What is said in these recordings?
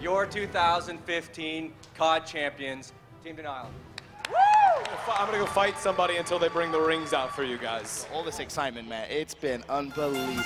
your 2015 COD champions, Team Denial. I'm gonna go fight somebody until they bring the rings out for you guys. All this excitement, man. It's been unbelievable.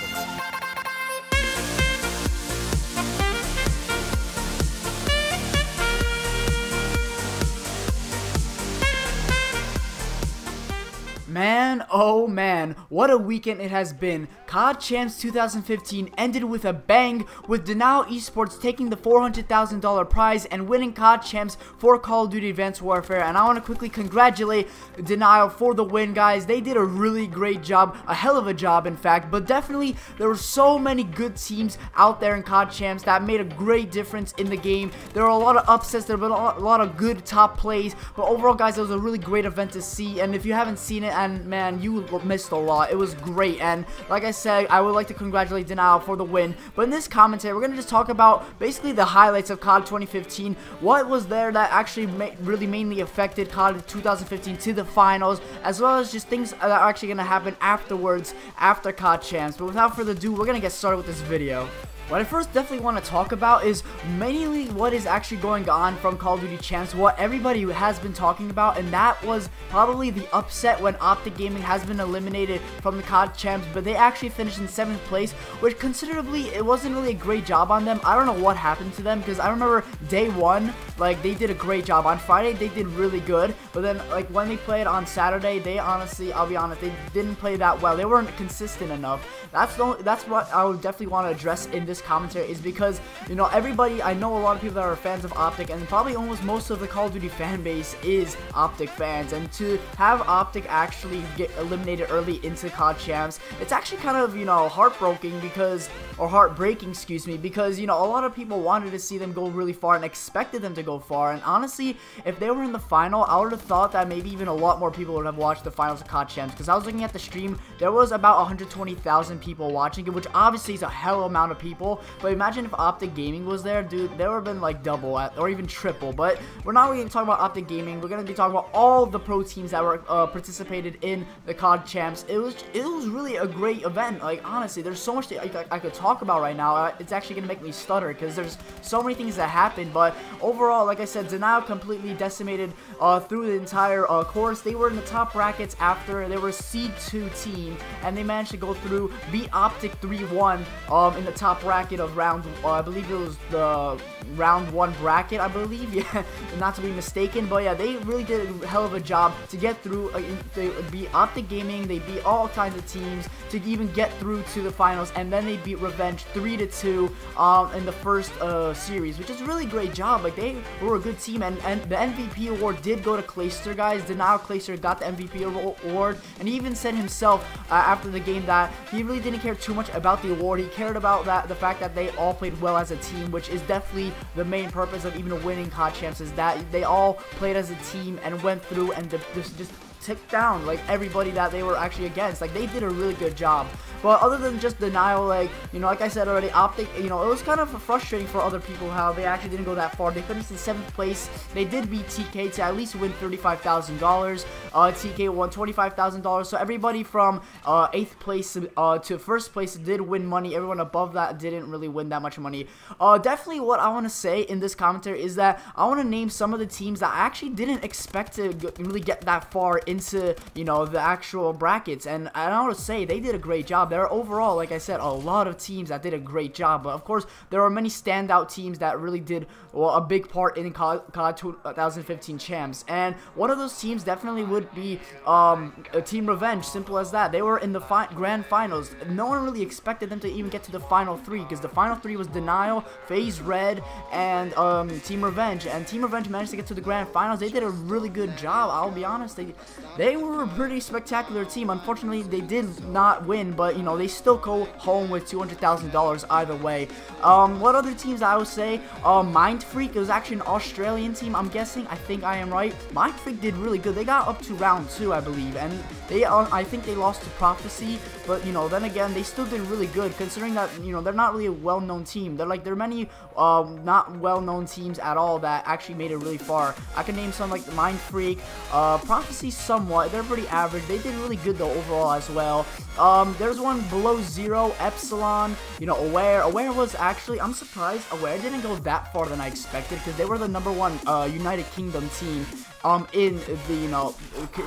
Man, oh man, what a weekend it has been. COD Champs 2015 ended with a bang, with Denial Esports taking the $400,000 prize and winning COD Champs for Call of Duty Advanced Warfare. And I want to quickly congratulate Denial for the win, guys. They did a really great job, a hell of a job, in fact. But definitely, there were so many good teams out there in COD Champs that made a great difference in the game. There were a lot of upsets, there were a lot, a lot of good top plays. But overall, guys, it was a really great event to see. And if you haven't seen it, and man, you missed a lot. It was great. And like I said, I would like to congratulate Denial for the win. But in this commentary, we're going to just talk about basically the highlights of COD 2015. What was there that actually ma really mainly affected COD 2015 to the finals, as well as just things that are actually going to happen afterwards, after COD Champs. But without further ado, we're going to get started with this video. What I first definitely want to talk about is mainly what is actually going on from Call of Duty Champs, what everybody has been talking about, and that was probably the upset when Optic Gaming has been eliminated from the COD Champs, but they actually finished in 7th place, which considerably, it wasn't really a great job on them. I don't know what happened to them, because I remember day one, like, they did a great job. On Friday, they did really good, but then, like, when they played on Saturday, they honestly, I'll be honest, they didn't play that well. They weren't consistent enough. That's, the, that's what I would definitely want to address in this this commentary is because, you know, everybody, I know a lot of people that are fans of Optic, and probably almost most of the Call of Duty fan base is Optic fans, and to have Optic actually get eliminated early into COD Champs, it's actually kind of, you know, heartbroken because, or heartbreaking, excuse me, because, you know, a lot of people wanted to see them go really far and expected them to go far, and honestly, if they were in the final, I would have thought that maybe even a lot more people would have watched the finals of COD Champs, because I was looking at the stream, there was about 120,000 people watching it, which obviously is a hell of a amount of people. But imagine if Optic Gaming was there, dude, there would have been like double at, or even triple. But we're not really going to talk about Optic Gaming. We're going to be talking about all the pro teams that were uh, participated in the COD Champs. It was it was really a great event. Like honestly, there's so much that I, I could talk about right now. Uh, it's actually going to make me stutter because there's so many things that happened. But overall, like I said, Denial completely decimated uh, through the entire uh, course. They were in the top brackets after they were seed two team, and they managed to go through, beat Optic 3-1 um, in the top bracket bracket of round, uh, I believe it was the round one bracket, I believe, yeah, not to be mistaken, but yeah, they really did a hell of a job to get through, uh, they beat Optic Gaming, they beat all kinds of teams to even get through to the finals, and then they beat Revenge 3 to 2 um, in the first uh, series, which is a really great job, like they were a good team, and, and the MVP award did go to Clayster, guys, Denial Clayster got the MVP award, and he even said himself uh, after the game that he really didn't care too much about the award, he cared about that the fact that they all played well as a team, which is definitely the main purpose of even winning COD champs is that they all played as a team and went through and just, just took down like everybody that they were actually against. Like they did a really good job. But other than just denial, like you know, like I said already, Optic, you know, it was kind of frustrating for other people how they actually didn't go that far. They finished in seventh place. They did beat TK to at least win thirty-five thousand dollars. Uh, TK won twenty-five thousand dollars. So everybody from uh, eighth place uh, to first place did win money. Everyone above that didn't really win that much money. Uh, definitely, what I want to say in this commentary is that I want to name some of the teams that I actually didn't expect to really get that far into you know the actual brackets. And I want to say they did a great job there are overall, like I said, a lot of teams that did a great job. But of course, there are many standout teams that really did well, a big part in COD, 2015 champs. And one of those teams definitely would be um, Team Revenge. Simple as that. They were in the fi grand finals. No one really expected them to even get to the final three because the final three was Denial, FaZe Red, and um, Team Revenge. And Team Revenge managed to get to the grand finals. They did a really good job. I'll be honest. They they were a pretty spectacular team. Unfortunately, they did not win, but you know, they still go home with $200,000 either way. Um, what other teams I would say? Uh, Mind Freak, it was actually an Australian team, I'm guessing. I think I am right. Mind Freak did really good. They got up to round two, I believe, and they, uh, I think they lost to Prophecy, but, you know, then again, they still did really good, considering that, you know, they're not really a well-known team. They're like, there are many um, not well-known teams at all that actually made it really far. I can name some like Mind Freak, uh, Prophecy somewhat. They're pretty average. They did really good, though, overall as well. Um, there's everyone below zero, Epsilon, you know, Aware. Aware was actually, I'm surprised Aware didn't go that far than I expected because they were the number one uh, United Kingdom team um, in the, you know,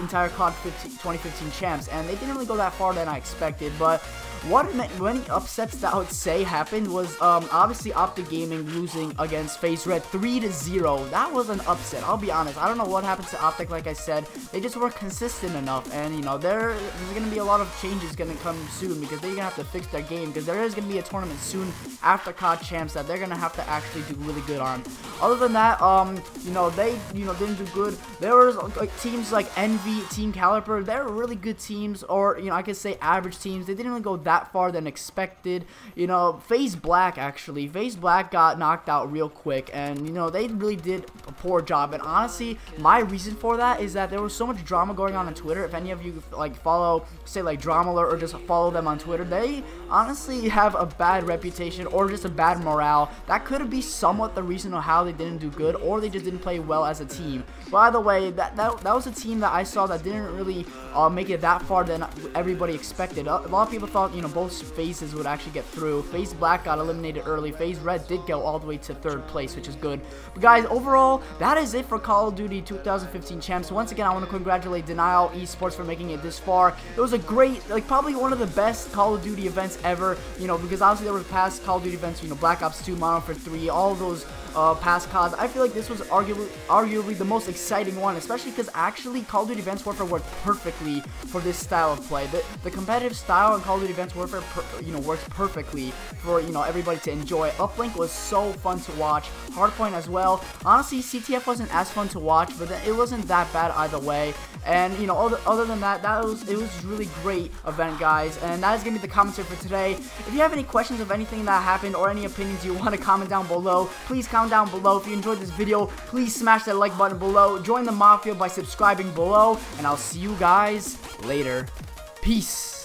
entire COD 15, 2015 champs, and they didn't really go that far than I expected, but what many upsets that I would say happened was um, obviously Optic Gaming losing against FaZe Red 3 to 0. That was an upset. I'll be honest. I don't know what happened to Optic. Like I said, they just weren't consistent enough, and you know there there's gonna be a lot of changes gonna come soon because they're gonna have to fix their game because there is gonna be a tournament soon after COD Champs that they're gonna have to actually do really good on. Other than that, um, you know they you know didn't do good. There was like teams like Envy, Team Kaliber. They're really good teams, or you know I could say average teams. They didn't really go that far than expected. You know, FaZe Black actually, FaZe Black got knocked out real quick, and you know they really did a poor job. And honestly, my reason for that is that there was so much drama going on on Twitter. If any of you like follow, say like Drama or just follow them on Twitter, they honestly have a bad reputation or just a bad morale. That could be somewhat the reason of how they didn't do good, or they just didn't play well as a team. By the way, that that, that was a team that I saw that didn't really uh, make it that far than everybody expected. A lot of people thought you know both FaZes would actually get through. FaZe Black got eliminated early. FaZe Red did go all the way to third place, which is good. But guys, overall, that is it for Call of Duty 2015 Champs. Once again, I want to congratulate Denial Esports for making it this far. It was a great, like probably one of the best Call of Duty events ever, you know, because obviously there were past Call of Duty events, you know, Black Ops 2, Modern Warfare 3, all those uh, past CODs. I feel like this was arguably, arguably the most exciting one, especially because actually Call of Duty Advanced Warfare worked perfectly for this style of play. The, the competitive style in Call of Duty Advanced Warfare, per, you know, works perfectly for, you know, everybody to enjoy. Uplink was so fun to watch. Hardpoint as well. Honestly, CTF wasn't as fun to watch, but it wasn't that bad either way. And, you know, other, other than that, that was it was really great event, guys. And that is going to be the commentary for today. If you have any questions of anything that happened or any opinions you want to comment down below, please comment down below. If you enjoyed this video, please smash that like button below. Join the Mafia by subscribing below. And I'll see you guys later. Peace.